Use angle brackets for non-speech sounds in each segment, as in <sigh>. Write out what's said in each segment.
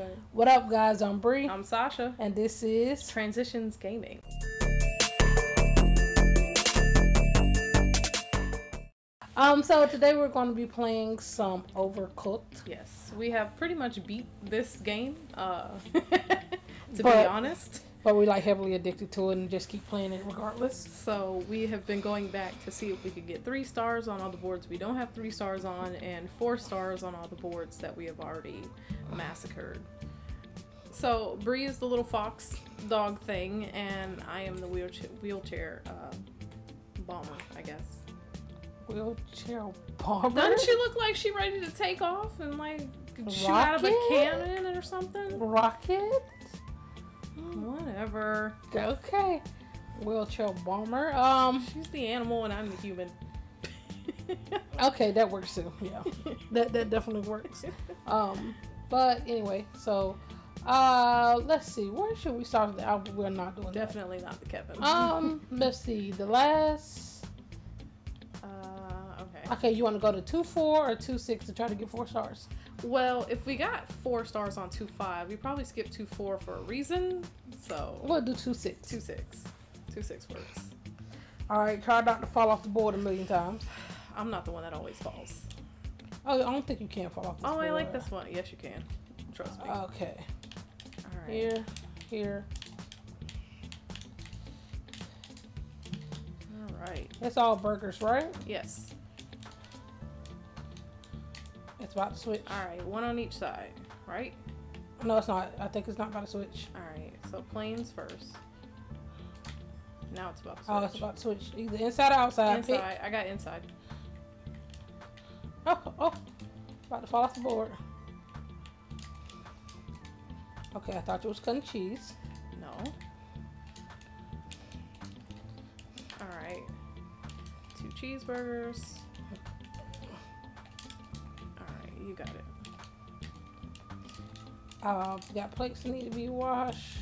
Okay. What up, guys? I'm Bree, I'm Sasha. and this is Transitions Gaming. um. So today we're going to be playing some Overcooked. Yes, we have pretty much beat this game. Uh, <laughs> to be honest, But we like heavily addicted to it and just keep playing it regardless. so we have been going back to see if we could get three stars on all the boards we don't have three stars on, and four stars on all the boards that we have already massacred. So Bree is the little fox dog thing, and I am the wheelchair wheelchair uh, bomber, I guess. Wheelchair bomber. Doesn't she look like she ready to take off and like shoot out of a cannon or something? Rocket. Whatever. Okay. Wheelchair bomber. Um. She's the animal and I'm the human. <laughs> Okay, that works too. Yeah, <laughs> that that definitely works. Um. But anyway, so uh, let's see. Where should we start? The album? We're not doing that. Definitely not the Kevin. Um. <laughs> let's see. The last. uh, okay. Okay, you want to go to two four or two six to try to get four stars? Well, if we got four stars on two five, we probably skipped two four for a reason. So We'll do two six. two six, two six works. All right, try not to fall off the board a million times. I'm not the one that always falls. Oh, I don't think you can fall off. Oh, I like this one. Yes, you can. Trust me. Okay, All right. here, here. All right. It's all burgers, right? Yes. It's about to switch. All right. One on each side. Right. No, it's not. I think it's not about to switch. All right. So planes first. Now it's about to switch. Oh, it's about to switch. Either inside or outside. Pick. inside. I got inside. Oh, oh, about to fall off the board. Okay, I thought you was cutting cheese. No. All right. Two cheeseburgers. You got it. Uh, got plates that need to be washed.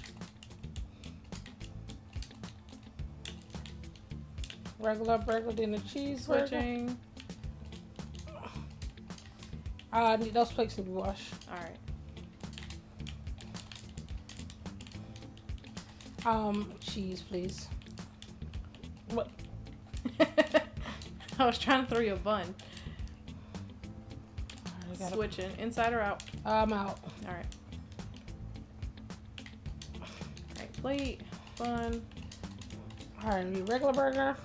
Regular burger, then the cheese Switching. Uh, need those plates to be washed. All right. Um, cheese, please. What? <laughs> I was trying to throw you a bun. I gotta- Switching. Inside or out? I'm out. All right. All right. Plate. Bun. All right, regular burger.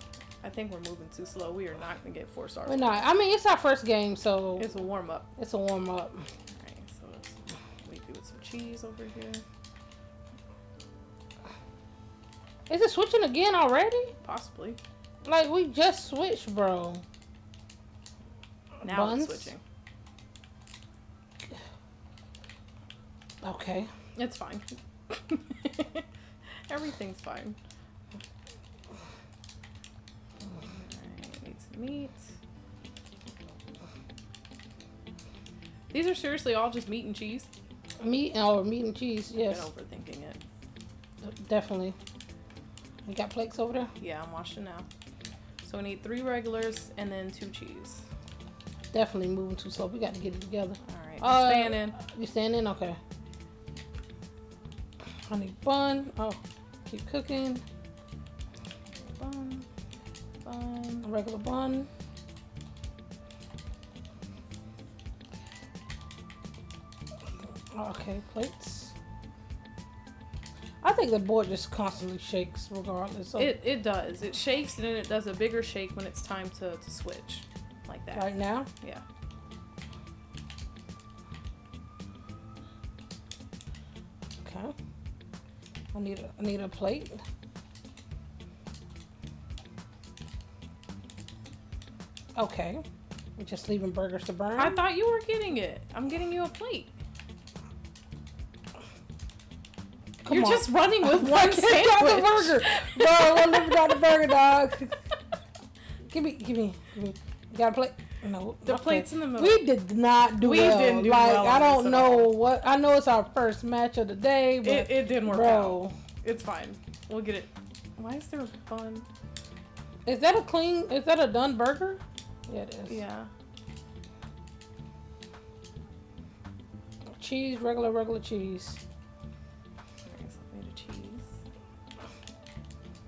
I think we're moving too slow. We are not gonna get four stars. We're not. I mean, it's our first game, so It's a warm up. it's a warm up. Alright, so let's we do with some cheese over here. Is it switching again already? Possibly. Like we just switched, bro. Now Buns? it's switching. Okay. It's fine. <laughs> Everything's fine. Need some meat. These are seriously all just meat and cheese. Meat or meat and cheese, Been yes, overthinking it. definitely. You got plates over there? Yeah, I'm washing now. So we need three regulars and then two cheese. Definitely moving too slow. We got to get it together. Alright, Uh, I'm staying in. You standing? Okay. I need bun. Oh, keep cooking. Bun. Bun. Regular bun. Okay, plates. I think the board just constantly shakes regardless. Of, It it does. It shakes and then it does a bigger shake when it's time to, to switch. Like that. right now. Yeah. I need a I need a plate. Okay. We're just leaving burgers to burn. I thought you were getting it. I'm getting you a plate. Come You're on. just running with <laughs> one sandwich. the burger. Bro, I never got the burger, dog. <laughs> give me, give me, give me. You got a plate? No. The okay. plate's in the middle. We did not do We well. didn't do like, well I don't know what. I know it's our first match of the day, but It, it didn't work out. It's fine. We'll get it. Why is there a bun? is that a clean? Is that a done burger? Yeah, it is. Yeah. cheese, regular, regular cheese. Okay, so I made a cheese.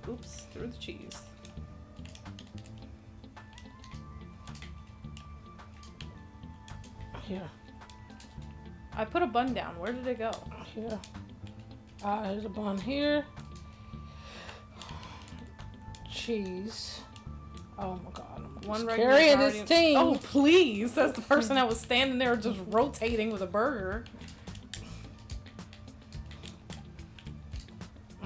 Oops, threw the cheese. Here, I put a bun down. Where did it go? here. Ah, there's a bun here. Cheese. Oh my god. I'm One carrying this team. Oh please! That's the person that was standing there just rotating with a burger.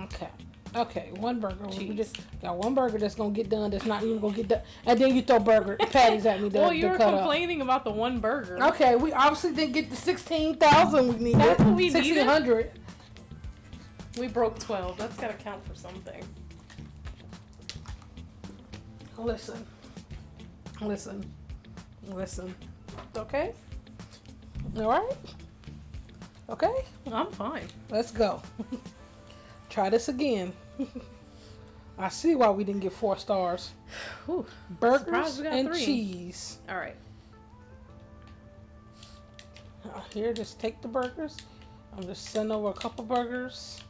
Okay. Okay, one burger. We just got one burger that's gonna get done. That's not even gonna get done, and then you throw burger <laughs> patties at me. To, well, you were cut up. complaining about the one burger. Okay, we obviously didn't get the sixteen thousand we needed. That's what we needed? Sixteen hundred. We broke twelve. That's gotta count for something. Listen. Listen. Listen. Okay. All right. Okay. I'm fine. Let's go. <laughs> Try this again. <laughs> I see why we didn't get four stars. Burgers Surprised we got and three. cheese. All right. Uh, Here, just take the burgers. I'm just sending over a couple burgers.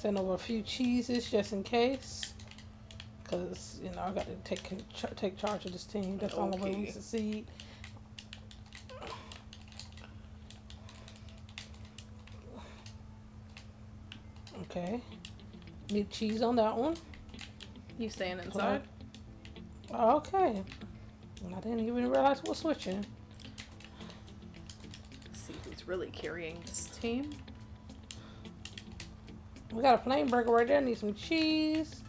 Send over a few cheeses just in case. Cause you know I got to take take charge of this team. That's the only way we Okay. succeed. Okay. Need cheese on that one. You staying inside? Okay. I didn't even realize we're switching. Let's see who's really carrying this team. We got a plain burger right there. Need some cheese.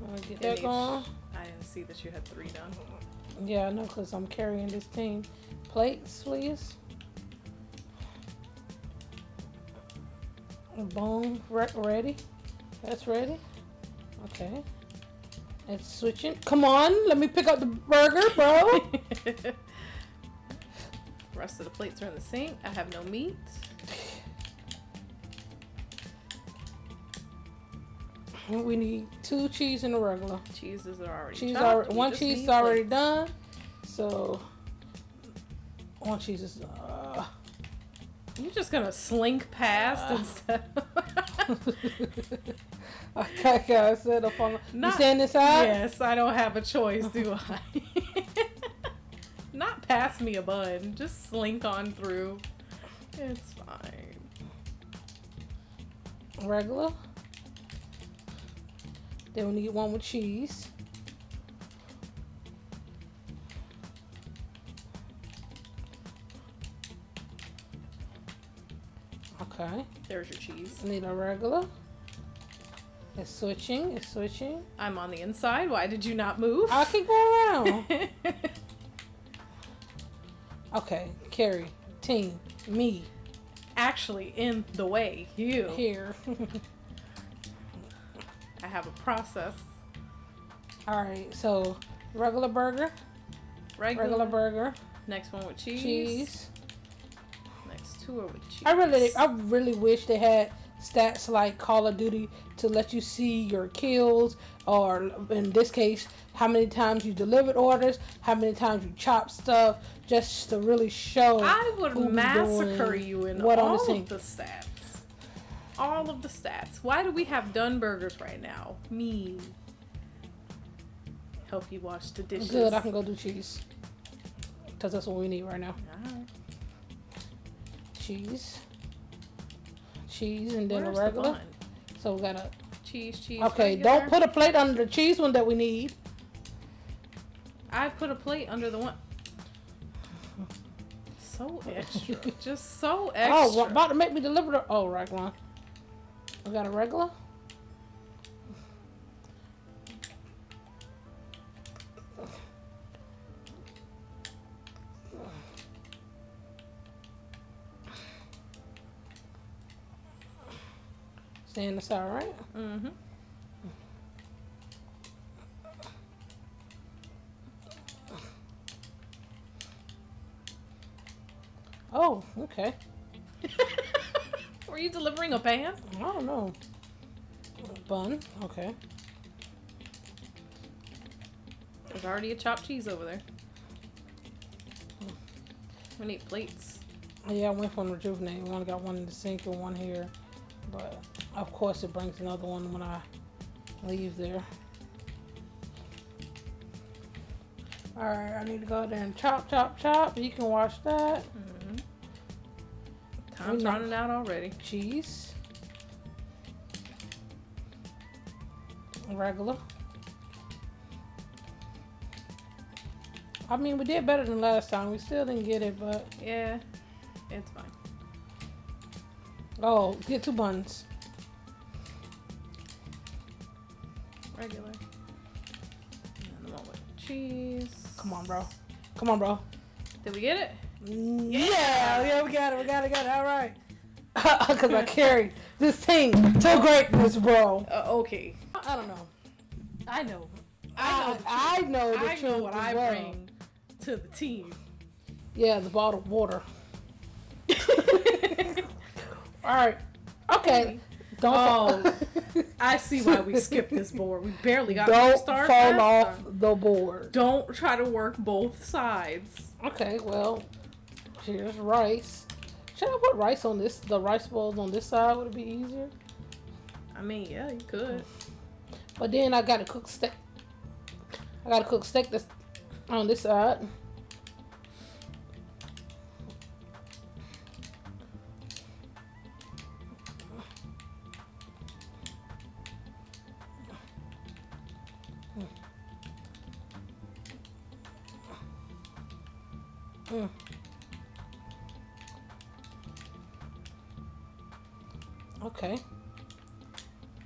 I'm gonna get that going. I didn't see that you had three done. Yeah, I know, cause I'm carrying this team. Plates, please. Bone re- ready. That's ready. Okay. It's switching. Come on, let me pick up the burger, bro. the <laughs> <laughs> rest of the plates are in the sink. I have no meat. we need two cheese and a regular. Cheeses are already Cheese. We One cheese is already plates. done. So one cheese is. Uh, You're just gonna slink past Ah. instead. <laughs> okay, okay, I said up on. You Not- stand inside. yes, I don't have a choice, do I? <laughs> Not pass me a bun. Just slink on through. It's fine. Regular. Then we need one with cheese. Okay. There's your cheese. I need a regular. It's switching. It's switching. I'm on the inside. Why did you not move? I can go around. <laughs> Okay. Carrie. Team. Me. Actually, in the way. You. Here. <laughs> I have a process. All right. So regular burger. Regular. Regular burger. Next one with cheese. Cheese. Next two are with. I really, I really wish they had stats like Call of Duty to let you see your kills, or in this case, how many times you delivered orders, how many times you chopped stuff, just to really show. I would massacre you in what on the all of the stats. All of the stats. Why do we have done burgers right now? Me. Help you wash the dishes. Good, I can go do cheese. Cause that's what we need right now. Alright. Cheese, cheese, and then Where's a the regular. bun? So we got a Cheese, cheese. Okay, regular. don't put a plate under the cheese one that we need. I put a plate under the one. So <laughs> extra. Just so oh, extra. Oh, about to make me deliver the. Oh, right one. We got a regular. In the side, right? Mm-hmm. Oh, okay. <laughs> Were you delivering a pan? I don't know. Bun, okay. There's already a chopped cheese over there. We need plates. Yeah, I went for rejuvenate. One got one in the sink and one here, but of course it brings another one when I leave there. All right, I need to go there and chop, chop, chop. You can watch that. Mm-hmm. Time's not- running out already. Cheese. Regular. I mean, we did better than last time. We still didn't get it, but Yeah, it's fine. oh, get two buns. Regular. And the one with cheese. Come on, bro. Come on, bro. Did we get it? Yeah. Yeah, yeah, we got it. We got it. Got it. All right. <laughs> <laughs> Because I carried this team to greatness, bro. Uh, okay. I don't know. I know. I, I know the I truth know what I well. bring to the team. Yeah, the bottled water. <laughs> All right. Okay. Don't Oh, <laughs> I see why we skipped this board. We barely got don't stars. fall off time. the board. Don't try to work both sides. Okay. Well, here's rice. Should I put rice on this? The rice bowls on this side would it be easier? I mean, yeah, you could. But then I gotta cook steak. I gotta cook steak that's on this side. Mm. Okay.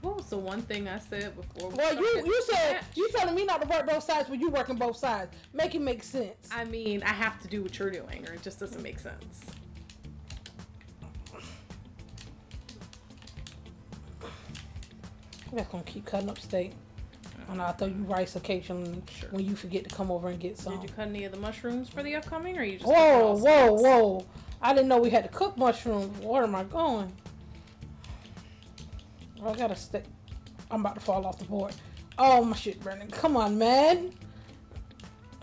What was the one thing I said before? we Well, you you said match? you telling me not to work both sides, but you working both sides. Make it make sense. I mean, I have to do what you're doing, or it just doesn't make sense. I'm just gonna keep cutting up steak, and I'll throw you rice occasionally Sure. when you forget to come over and get some. Did you cut any of the mushrooms for the upcoming, or you just? Whoa, kept it all whoa, sides? whoa! I didn't know we had to cook mushrooms. Where am I going? I gotta steak. I'm about to fall off the board. Oh my shit, Brendan! Come on, man.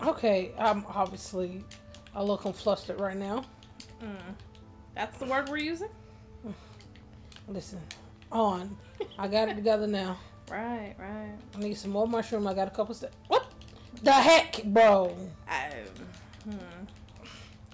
Okay, I'm obviously a little flustered right now. Mm. That's the word we're using. Listen, on. I got it together now. Right, right. I need some more mushroom. I got a couple steps. What the heck, bro? I, hmm.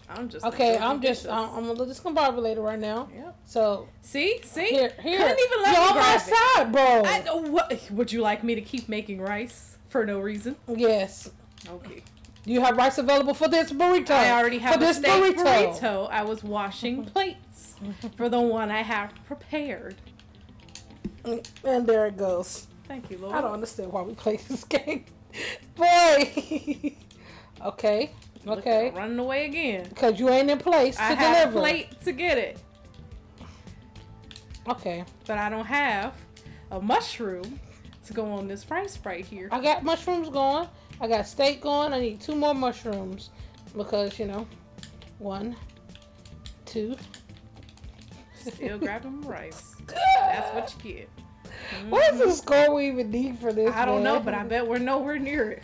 I'm just Okay, I'm just dishes. I'm, I'm a little discombobulated right now. Yep. So See, see. here, here, Couldn't even let you're me on my side, bro. I what. Would you like me to keep making rice for no reason? Yes. Okay. Do you have rice available for this burrito? I already have for this burrito. burrito. I was washing plates <laughs> for the one I have prepared. And there it goes. Thank you, Lord. I don't understand why we play this game, <laughs> boy. <laughs> okay, Look okay. running away again. Because you ain't in place to I have a deliver. plate to get it, Okay, but I don't have a mushroom to go on this rice right here. I got mushrooms going. I got steak going. I need two more mushrooms because you know, one, two. Still grabbing rice. <laughs> That's what you get. What is the score we even need for this? I don't know, but I bet we're nowhere near it.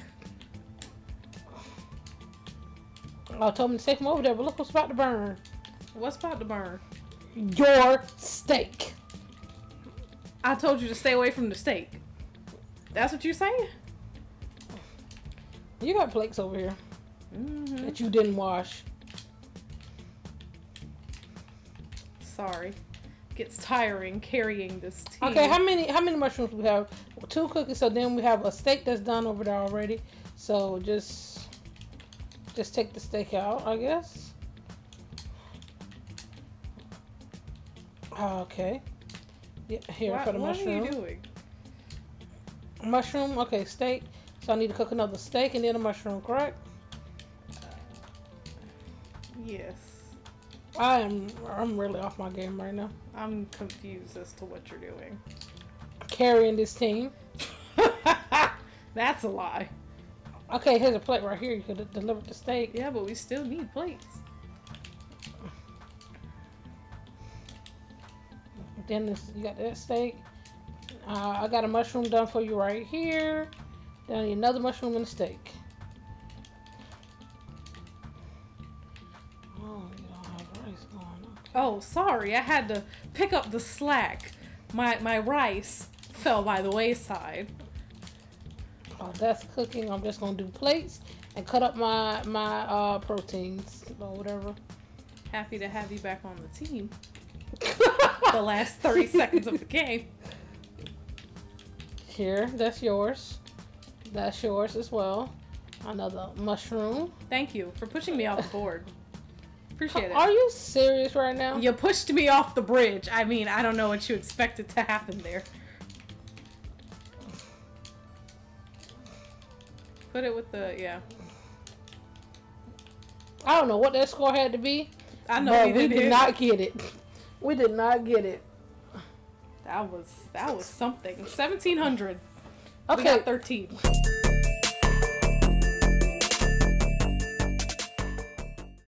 I told him to take him over there, but look what's about to burn. What's about to burn? Your steak. I told you to stay away from the steak. That's what you're saying? You got plates over here Mm-hmm. that you didn't wash. Sorry. Gets tiring carrying this tea. Okay, how many how many mushrooms we have? Two cookies. So then we have a steak that's done over there already. So just just take the steak out, I guess. Okay. Yeah, here Why- for the what mushroom. are you doing? Mushroom. Okay, steak. So I need to cook another steak and then a mushroom, correct? Yes. I am. I'm really off my game right now. I'm confused as to what you're doing. Carrying this team. <laughs> That's a lie. Okay, here's a plate right here. You could deliver the steak. Yeah, but we still need plates. Then this, you got that steak. Uh, I got a mushroom done for you right here. Then I need another mushroom and a steak. Oh, you don't have rice going sorry, I had to pick up the slack. My my rice fell by the wayside. Oh, that's cooking. I'm just gonna do plates and cut up my my uh, proteins or whatever. Happy to have you back on the team. <laughs> the last 30 seconds of the game. Here, that's yours. That's yours as well. Another mushroom. Thank you for pushing me off the board. Appreciate it. Are you serious right now? You pushed me off the bridge. I mean, I don't know what you expected to happen there. Put it with the yeah. I don't know what that score had to be. I know but we did did not get it. <laughs> We did not get it. That was that was something. Seventeen hundred. We Okay, got thirteen.